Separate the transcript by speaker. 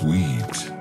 Speaker 1: sweet.